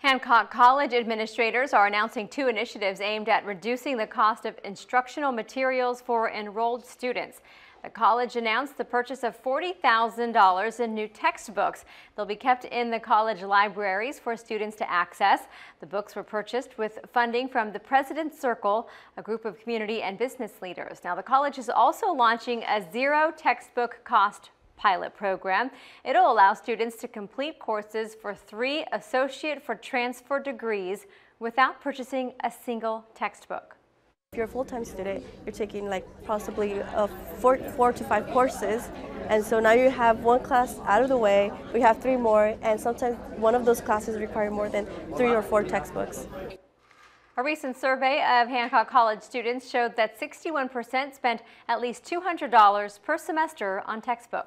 Hancock College administrators are announcing two initiatives aimed at reducing the cost of instructional materials for enrolled students. The college announced the purchase of $40,000 in new textbooks. They'll be kept in the college libraries for students to access. The books were purchased with funding from the President's Circle, a group of community and business leaders. Now, the college is also launching a zero textbook cost pilot program. It'll allow students to complete courses for three Associate for Transfer degrees without purchasing a single textbook. If you're a full-time student, you're taking like possibly uh, four, four to five courses, and so now you have one class out of the way, we have three more, and sometimes one of those classes require more than three or four textbooks. A recent survey of Hancock College students showed that 61% spent at least $200 per semester on textbooks.